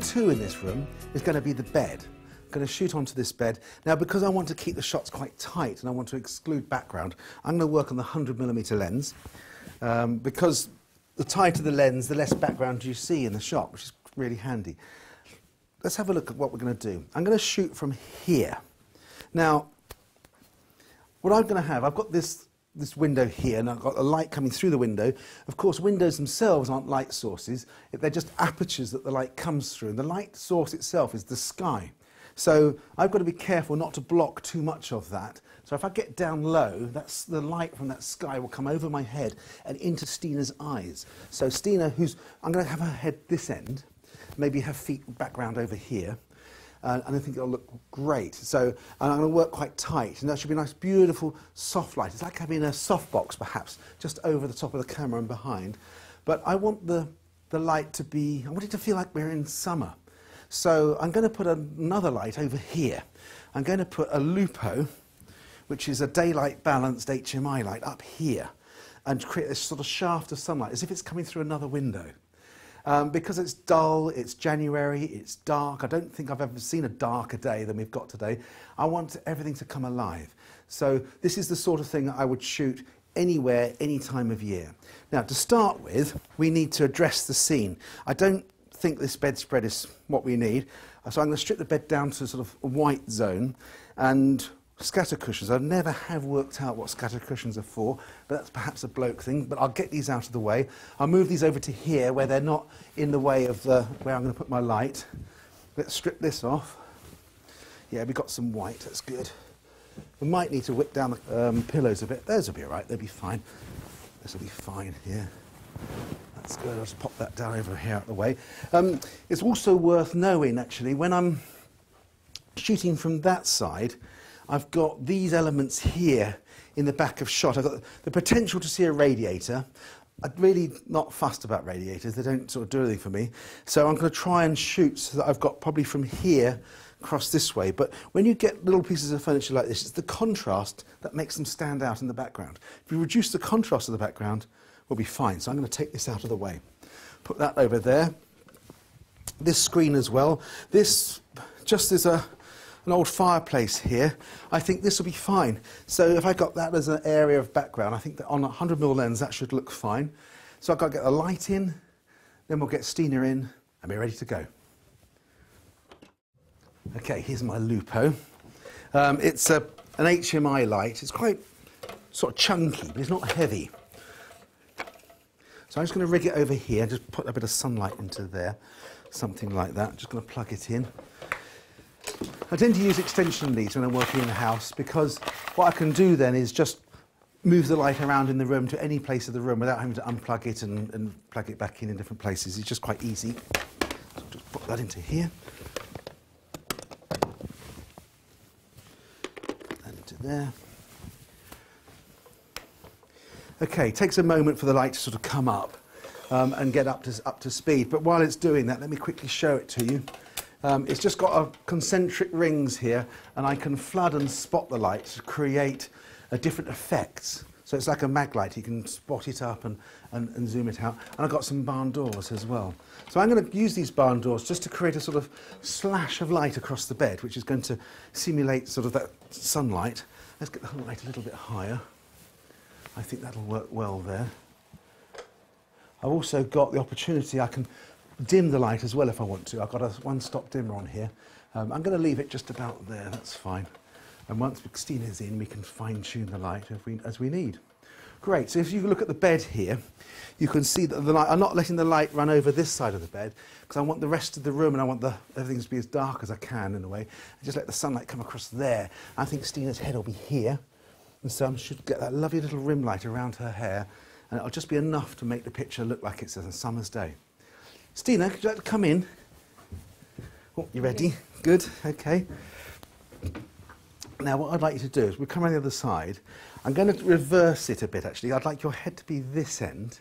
two in this room is going to be the bed. I'm going to shoot onto this bed. Now, because I want to keep the shots quite tight and I want to exclude background, I'm going to work on the 100mm lens um, because the tighter the lens, the less background you see in the shot, which is really handy. Let's have a look at what we're going to do. I'm going to shoot from here. Now, what I'm going to have, I've got this, this window here, and I've got a light coming through the window. Of course, windows themselves aren't light sources. They're just apertures that the light comes through. And the light source itself is the sky. So I've got to be careful not to block too much of that. So if I get down low, that's the light from that sky will come over my head and into Stina's eyes. So Stina, who's, I'm going to have her head this end, maybe her feet background over here. Uh, and I think it'll look great. So I'm going to work quite tight, and that should be a nice, beautiful, soft light. It's like having a softbox, perhaps, just over the top of the camera and behind. But I want the, the light to be, I want it to feel like we're in summer. So I'm going to put another light over here. I'm going to put a Lupo, which is a daylight balanced HMI light, up here, and create this sort of shaft of sunlight, as if it's coming through another window. Um, because it's dull, it's January, it's dark. I don't think I've ever seen a darker day than we've got today. I want everything to come alive. So this is the sort of thing I would shoot anywhere, any time of year. Now, to start with, we need to address the scene. I don't think this bedspread is what we need. So I'm going to strip the bed down to a sort of a white zone and scatter cushions. I never have worked out what scatter cushions are for, but that's perhaps a bloke thing. But I'll get these out of the way. I'll move these over to here where they're not in the way of the, where I'm going to put my light. Let's strip this off. Yeah, we've got some white, that's good. We might need to whip down the um, pillows a bit. Those will be all right, they'll be fine. This will be fine here. That's good, I'll just pop that down over here out of the way. Um, it's also worth knowing, actually, when I'm shooting from that side, I've got these elements here in the back of shot. I've got the potential to see a radiator. I'm really not fussed about radiators. They don't sort of do anything for me. So I'm going to try and shoot so that I've got probably from here across this way. But when you get little pieces of furniture like this, it's the contrast that makes them stand out in the background. If you reduce the contrast of the background, we'll be fine. So I'm going to take this out of the way. Put that over there. This screen as well. This just as a an old fireplace here, I think this will be fine. So if I got that as an area of background, I think that on a 100mm lens that should look fine. So I've got to get the light in, then we'll get Stina in, and we're ready to go. Okay, here's my Lupo. Um, it's a, an HMI light. It's quite sort of chunky, but it's not heavy. So I'm just going to rig it over here, just put a bit of sunlight into there, something like that. Just going to plug it in. I tend to use extension leads when I'm working in the house because what I can do then is just move the light around in the room to any place of the room without having to unplug it and, and plug it back in in different places. It's just quite easy. So just put that into here. And into there. Okay, takes a moment for the light to sort of come up um, and get up to, up to speed. But while it's doing that, let me quickly show it to you. Um, it's just got a concentric rings here, and I can flood and spot the light to create a different effect. So it's like a mag light. You can spot it up and, and, and zoom it out. And I've got some barn doors as well. So I'm going to use these barn doors just to create a sort of slash of light across the bed, which is going to simulate sort of that sunlight. Let's get the light a little bit higher. I think that'll work well there. I've also got the opportunity, I can dim the light as well if I want to. I've got a one-stop dimmer on here. Um, I'm going to leave it just about there, that's fine. And once Stina's in, we can fine-tune the light as we, as we need. Great, so if you look at the bed here, you can see that the light, I'm not letting the light run over this side of the bed because I want the rest of the room and I want the, everything to be as dark as I can in a way. And just let the sunlight come across there. I think Stina's head will be here. And so I should get that lovely little rim light around her hair and it'll just be enough to make the picture look like it's a summer's day. Stina, could you like to come in? Oh, you ready? Good, okay. Now, what I'd like you to do is we come around the other side. I'm going to reverse it a bit, actually. I'd like your head to be this end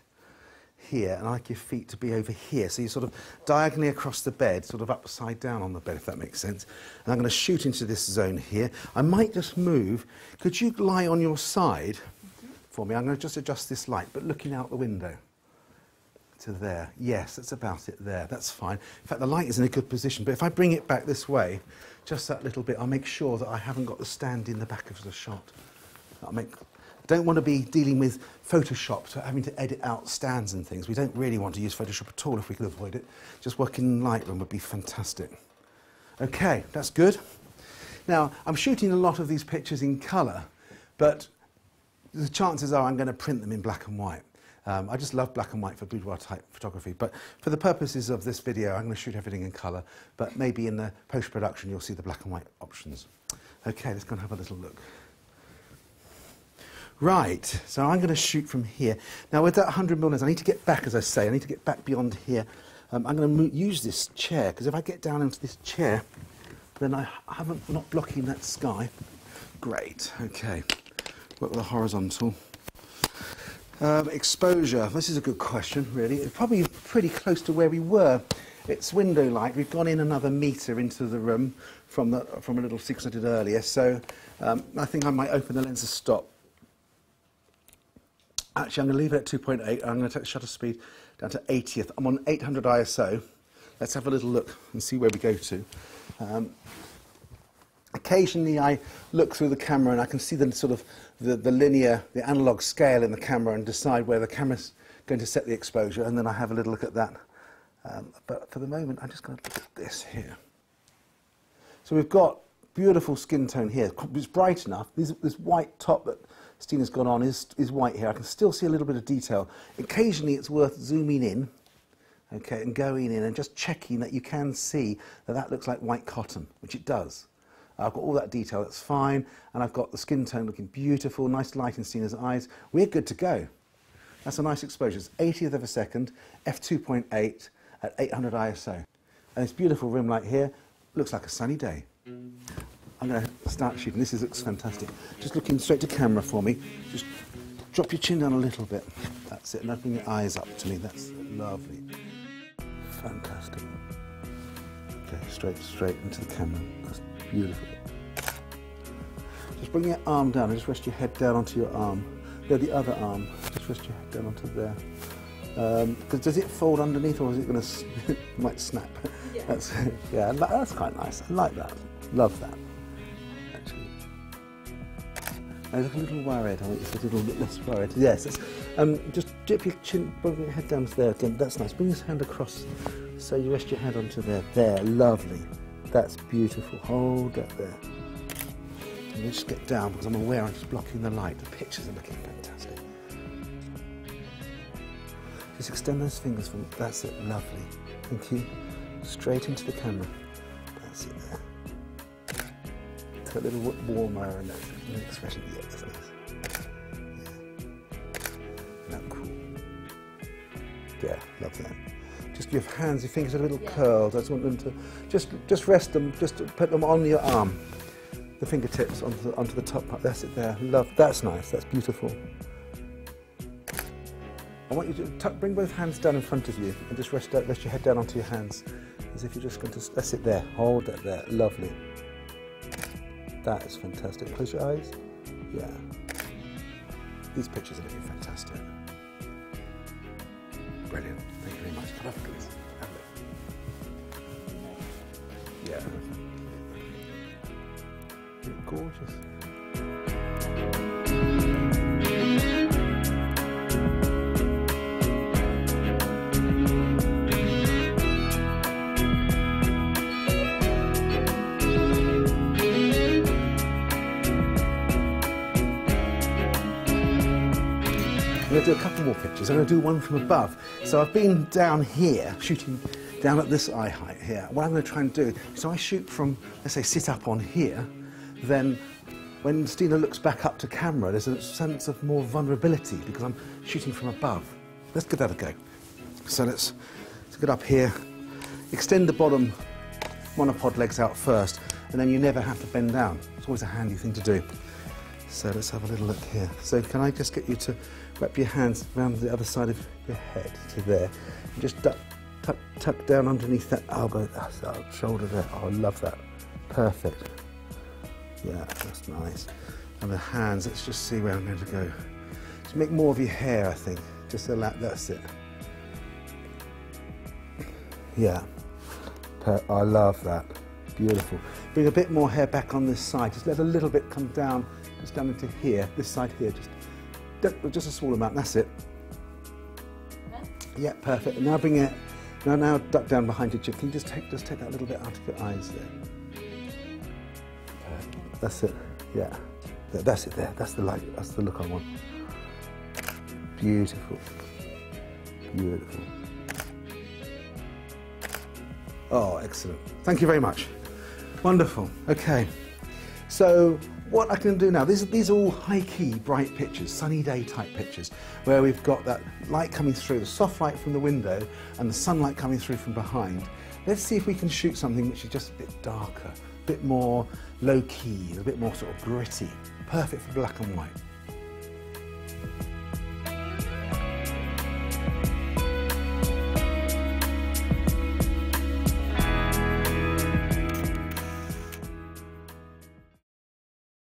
here, and I'd like your feet to be over here. So you're sort of diagonally across the bed, sort of upside down on the bed, if that makes sense. And I'm going to shoot into this zone here. I might just move. Could you lie on your side for me? I'm going to just adjust this light, but looking out the window to there. Yes, that's about it there. That's fine. In fact, the light is in a good position. But if I bring it back this way, just that little bit, I'll make sure that I haven't got the stand in the back of the shot. I'll make, I don't want to be dealing with Photoshop, so having to edit out stands and things. We don't really want to use Photoshop at all if we can avoid it. Just working in Lightroom would be fantastic. Okay, that's good. Now, I'm shooting a lot of these pictures in colour, but the chances are I'm going to print them in black and white. Um, I just love black and white for boudoir type photography, but for the purposes of this video, I'm going to shoot everything in colour, but maybe in the post-production you'll see the black and white options. Okay, let's go and have a little look. Right, so I'm going to shoot from here. Now with that 100 mm I need to get back, as I say, I need to get back beyond here. Um, I'm going to use this chair, because if I get down into this chair, then I haven't, not blocking that sky. Great, okay. Work with a horizontal. Um, exposure, this is a good question, really. It's probably pretty close to where we were. It's window light. We've gone in another metre into the room from, the, from a little six I did earlier. So um, I think I might open the lens to stop. Actually, I'm going to leave it at 2.8. I'm going to take the shutter speed down to 80th. I'm on 800 ISO. Let's have a little look and see where we go to. Um, occasionally I look through the camera and I can see the sort of the, the linear, the analog scale in the camera and decide where the camera's going to set the exposure and then I have a little look at that. Um, but for the moment, I'm just going to look at this here. So we've got beautiful skin tone here. It's bright enough. This, this white top that Stina's got on is, is white here. I can still see a little bit of detail. Occasionally it's worth zooming in okay, and going in and just checking that you can see that that looks like white cotton, which it does. I've got all that detail, that's fine, and I've got the skin tone looking beautiful, nice light in Stina's eyes. We're good to go. That's a nice exposure. It's 80th of a second, f2.8 at 800 ISO. And this beautiful rim light here looks like a sunny day. I'm going to start shooting. This is, looks fantastic. Just looking straight to camera for me. Just drop your chin down a little bit. That's it. And open your eyes up to me. That's lovely. Fantastic. Okay, straight, straight into the camera. Beautiful. Just bring your arm down and just rest your head down onto your arm. There, the other arm. Just rest your head down onto there. Um, does it fold underneath or is it going to might snap? Yeah. That's, yeah, that's quite nice. I like that. Love that. Actually. I look a little worried. I think it's a little bit less worried. Yes. Um, just dip your chin, bring your head down to there again. That's nice. Bring your hand across so you rest your head onto there. There. Lovely. That's beautiful. Hold that there. And just get down because I'm aware I'm just blocking the light. The pictures are looking fantastic. Just extend those fingers from, that's it, lovely. Thank you. Straight into the camera. That's it there. Put a little warmer and that expression. Yeah, that's nice. Yeah. That cool. Yeah, love that. Just your hands, your fingers a little yeah. curled. I just want them to just just rest them, just put them on your arm. The fingertips onto the, onto the top part. That's it there. Love. That's nice. That's beautiful. I want you to tuck, bring both hands down in front of you and just rest, rest your head down onto your hands as if you're just going to. That's it there. Hold that there. Lovely. That is fantastic. Close your eyes. Yeah. These pictures are looking fantastic. Brilliant. Thank you very much. Have please. Yeah. You're gorgeous. Do a couple more pictures. I'm going to do one from above. So I've been down here, shooting down at this eye height here. What I'm going to try and do, so I shoot from, let's say, sit up on here, then when Stina looks back up to camera, there's a sense of more vulnerability because I'm shooting from above. Let's give that a go. So let's, let's get up here, extend the bottom monopod legs out first, and then you never have to bend down. It's always a handy thing to do. So let's have a little look here. So can I just get you to wrap your hands around the other side of your head to there. And just duck, tuck, tuck down underneath that elbow, that's our shoulder there. Oh, I love that. Perfect. Yeah, that's nice. And the hands, let's just see where I'm going to go. Just make more of your hair, I think. Just allow, that's it. Yeah. Per I love that. Beautiful. Bring a bit more hair back on this side. Just let a little bit come down, just down into here, this side here. Just, just a small amount. That's it. Yeah, perfect. Now bring it. Now, now duck down behind your chin. Can you just take just take that little bit out of your eyes there? That's it. Yeah. That's it there. That's the light. That's the look I want. Beautiful. Beautiful. Oh, excellent. Thank you very much. Wonderful. Okay. So what I can do now, these, these are all high key, bright pictures, sunny day type pictures, where we've got that light coming through, the soft light from the window and the sunlight coming through from behind. Let's see if we can shoot something which is just a bit darker, a bit more low key, a bit more sort of gritty. Perfect for black and white.